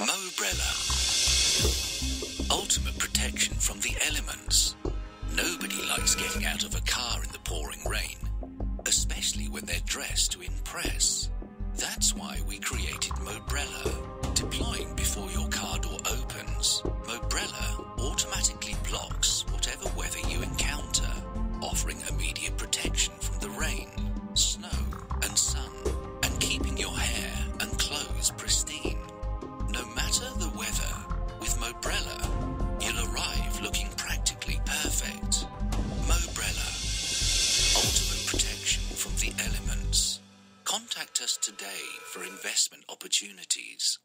Mobrella. Ultimate protection from the elements. Nobody likes getting out of a car in the pouring rain, especially when they're dressed to impress. That's why we created Mobrella. Deploying before your car door opens, Mobrella automatically blocks whatever weather you encounter, offering immediate protection from the rain, snow, and sun, and keeping your hair and clothes pristine. Contact us today for investment opportunities.